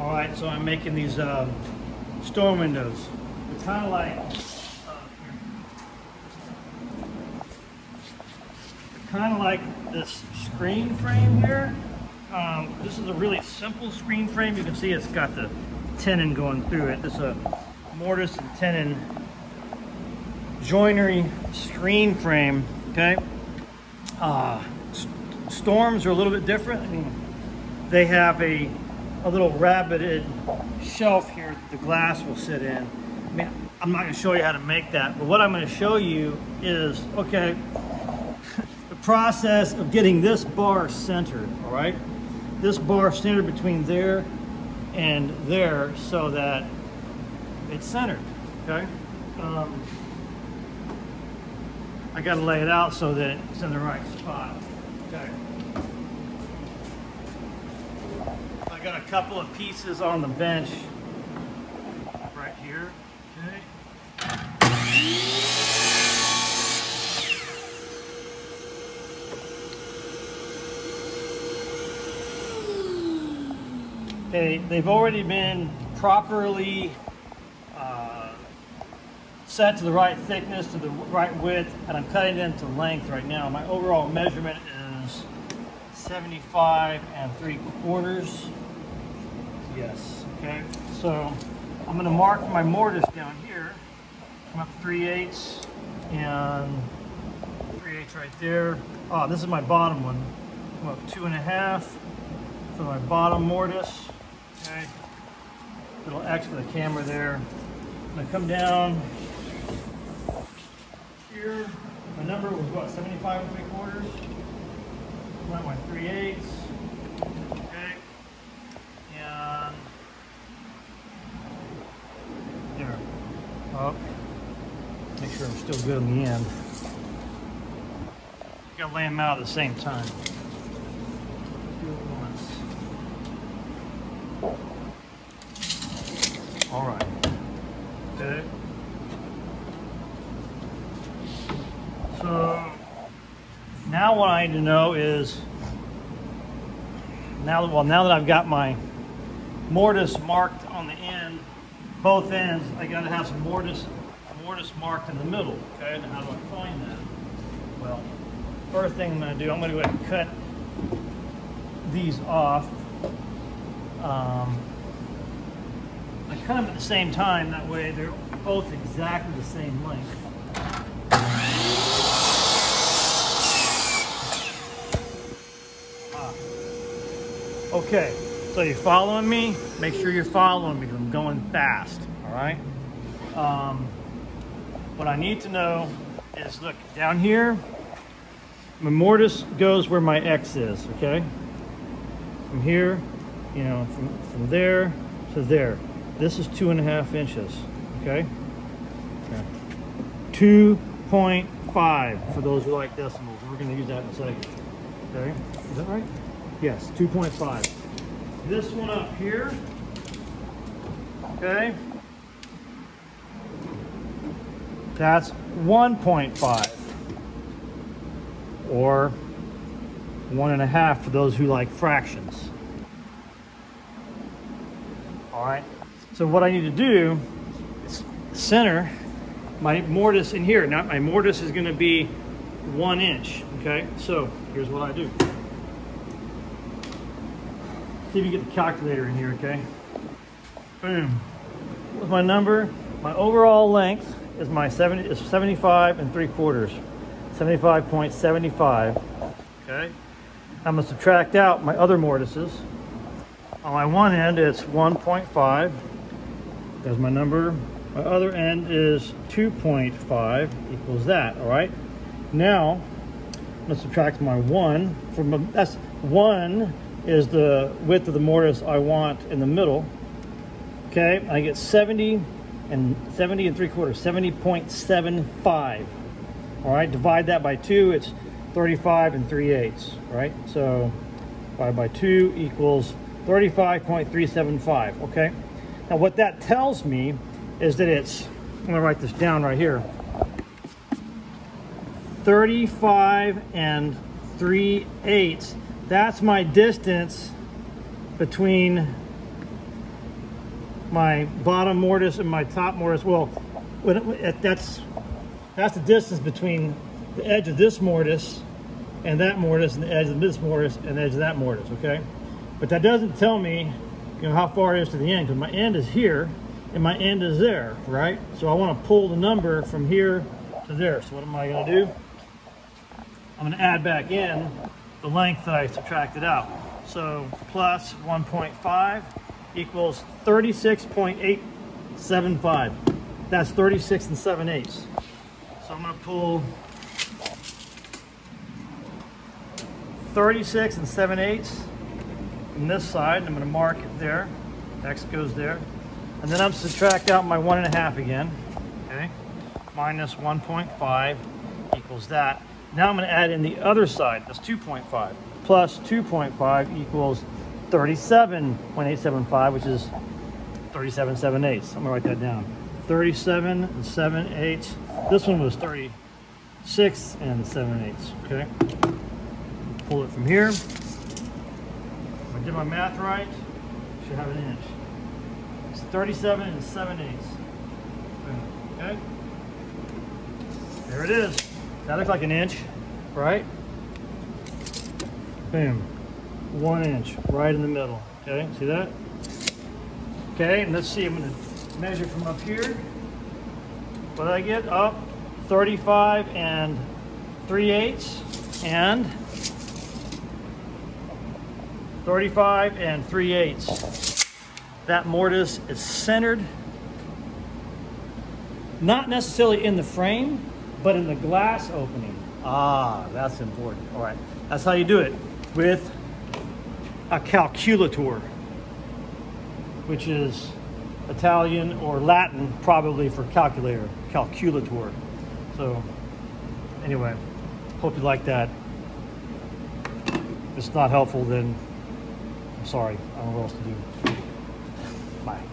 All right, so I'm making these um, storm windows. It's kind of like, kind of like this screen frame here. Um, this is a really simple screen frame. You can see it's got the tenon going through it. This is a mortise and tenon joinery screen frame, okay? Uh, storms are a little bit different. I mean, they have a, a little rabbeted shelf here the glass will sit in. I mean, I'm not gonna show you how to make that, but what I'm gonna show you is, okay, the process of getting this bar centered, all right? This bar centered between there and there so that it's centered, okay? Um, I gotta lay it out so that it's in the right spot, okay? I got a couple of pieces on the bench right here, okay? Okay, they've already been properly uh, set to the right thickness, to the right width, and I'm cutting them to length right now. My overall measurement is 75 and 3 quarters. Yes, okay. So I'm gonna mark my mortise down here. Come up 3 eighths and 3 eighths right there. Oh, this is my bottom one. Come up two and a half for my bottom mortise. Okay. Little X for the camera there. I'm gonna come down here. My number was what, 75 and 3 quarters? Went my 3 eighths. Okay. And there. Up. Make sure I'm still good in the end. Gotta lay them out at the same time. Do it once. All right. Okay. So now what I need to know is now that well now that I've got my mortise marked on the end, both ends, I gotta have some mortise marked in the middle. Okay, now how do I find that? Well, first thing I'm gonna do, I'm gonna go ahead and cut these off. Um, I cut them at the same time, that way they're both exactly the same length. Ah. Okay, so you following me? Make sure you're following me because I'm going fast, all right? Um, what I need to know is, look, down here, my mortise goes where my X is, okay? From here, you know, from, from there to there. This is two and a half inches, okay? okay. 2.5 for those who like decimals. We're gonna use that in a second. Okay, is that right? Yes, 2.5. This one up here, okay? That's 1.5 or one and a half for those who like fractions. All right, so what I need to do is center my mortise in here. Now my mortise is gonna be one inch, okay? So here's what I do. See if you get the calculator in here, okay? Boom. With my number, my overall length is my 70 is 75 and three quarters. 75.75. Okay. I'm gonna subtract out my other mortises. On my one end, it's 1.5. There's my number. My other end is 2.5 equals that, all right? Now, I'm gonna subtract my one from, a, that's one is the width of the mortise I want in the middle. Okay, I get 70 and 70 and three quarters, 70.75. All right, divide that by two, it's 35 and 3 eighths, right? So divided by two equals 35.375, okay? Now what that tells me is that it's, I'm gonna write this down right here, 35 and 3 eighths. That's my distance between my bottom mortise and my top mortise. Well, it, that's that's the distance between the edge of this mortise and that mortise and the edge of this mortise and the edge of that mortise, okay? But that doesn't tell me, you know, how far it is to the end because my end is here and my end is there, right? So I want to pull the number from here to there. So what am I going to do? I'm going to add back in the length that I subtracted out. So plus 1.5 equals 36.875. That's 36 and 7 eighths. So I'm going to pull 36 and 7 eighths from this side. I'm going to mark it there. X goes there. And then I'm subtract out my one and a half again. Okay. Minus 1.5 equals that. Now I'm going to add in the other side. That's 2.5 plus 2.5 equals 37.875, which is 37 7 eighths. I'm to write that down. 37 and 7 eighths. This one was 36 and 7 eighths. Okay. Pull it from here. If I did my math right, should have an inch. It's 37 and 7 eighths. Okay. There it is. That looks like an inch, right? Boom. One inch right in the middle. Okay, see that? Okay, and let's see, I'm gonna measure from up here. What did I get? Up oh, 35 and 3 eighths and 35 and 3 eighths. That mortise is centered, not necessarily in the frame, but in the glass opening. Ah, that's important. All right, that's how you do it with a calculator, which is Italian or Latin probably for calculator, calculator. So anyway, hope you like that. If it's not helpful, then I'm sorry. I don't know what else to do. Bye.